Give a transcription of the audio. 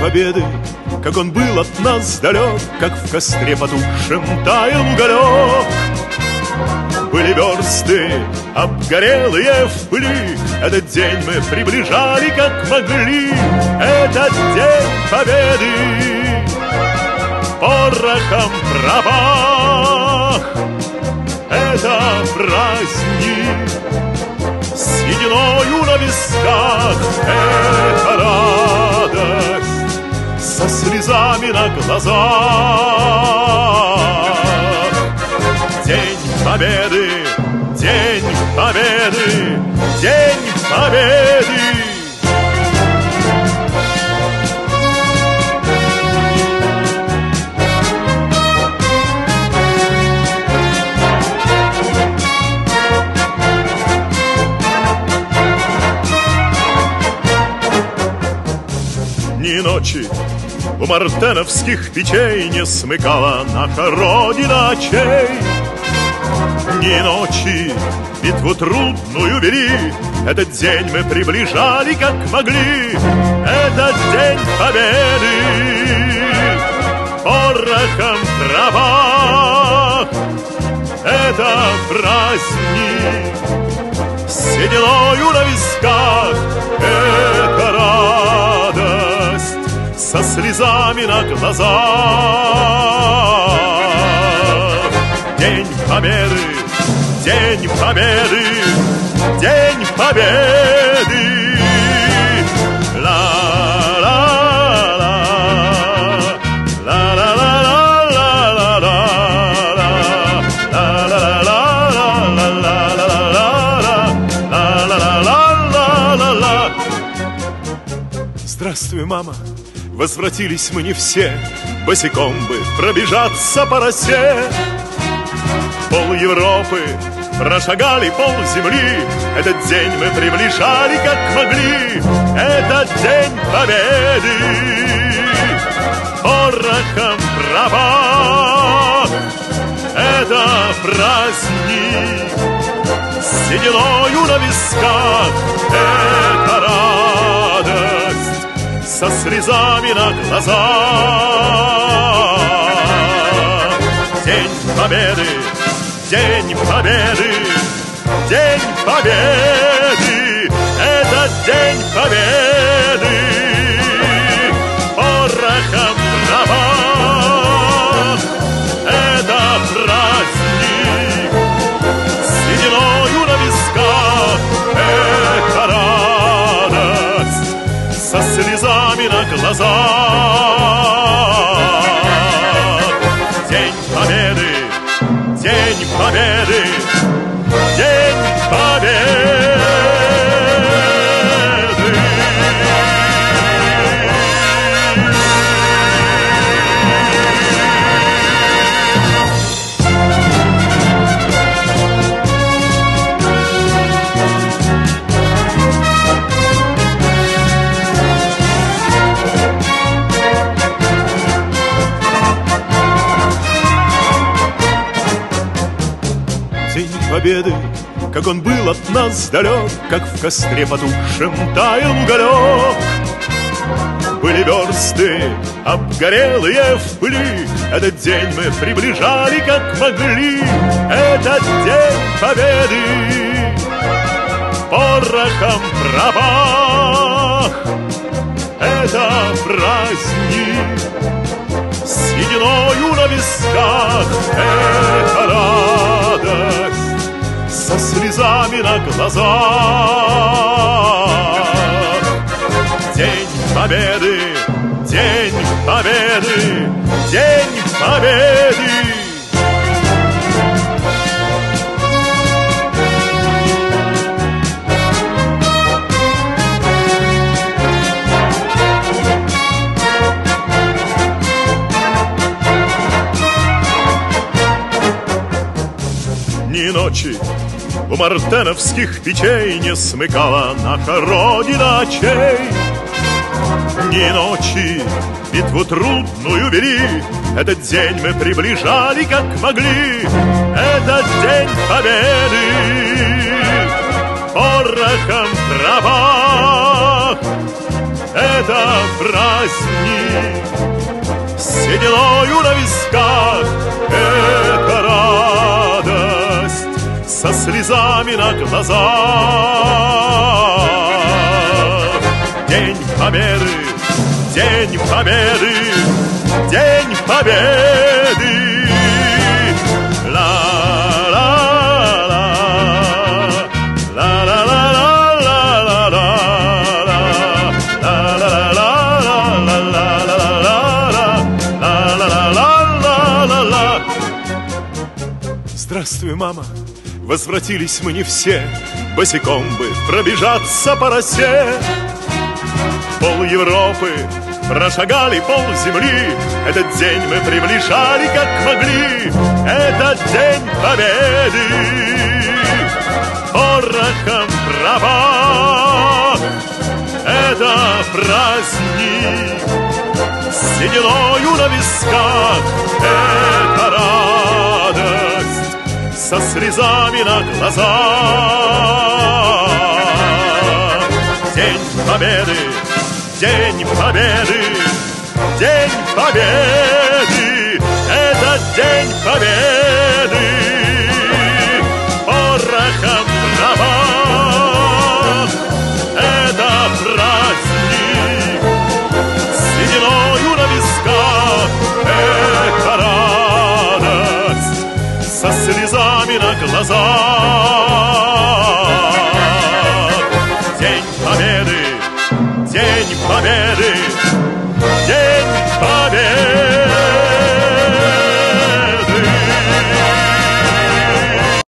победы, как он был от нас далек, как в костре потухшем таял уголек. Были версты, обгорелые в пыли, Этот день мы приближали, как могли. Этот день победы порохом пропах. Это праздник сединою на висках Это радость со слезами на глазах. День победы, день победы, день победы. Ночи у мартеновских печей Не смыкала наша Родина очей Ни ночи битву трудную вели Этот день мы приближали, как могли. Этот день победы Порохом трава. Это праздник Сединою на висках. Это со слезами на глазах. День Победы, День Победы, День Победы. Здравствуй, мама. Возвратились мы не все, босиком бы пробежаться по росе. Пол Европы прошагали пол земли, Этот день мы приближали, как могли, Этот день победы. Порохом права, это праздник, Сединою на висках, это радость, со слезами на глазах. День Победы, День Победы, День Победы, это День Победы. Слезами на глазах. День Победы, День Победы, День Победы. Победы, как он был от нас далек, Как в костре потухшем таял уголек. Были версты, обгорелые в пыли, Этот день мы приближали, как могли. Этот день Победы порохом пропах. Это праздник сединою на висках Это радость со слезами на глазах. День Победы, День Победы, День Победы. Ночи у мартеновских печей Не смыкала наша Родина очей. Ни ночи битву трудную вели, Этот день мы приближали, как могли. Этот день победы порохом трава. Это праздник Сединою на висках Это слезами на глазах День Победы, День Победы, День Победы. Здравствуй, мама, возвратились мы не все Босиком бы пробежаться по росе. Пол Европы прошагали пол земли Этот день мы приближали как могли. Этот день победы Порохом права Это праздник Сединою на висках. Это радость Со слезами на глазах День победы День Победы, День Победы, это День Победы. Порохом слезами